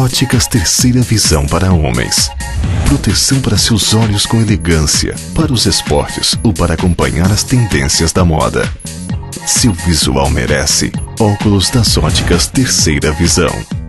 Óticas Terceira Visão para homens. Proteção para seus olhos com elegância, para os esportes ou para acompanhar as tendências da moda. Seu visual merece óculos das óticas Terceira Visão.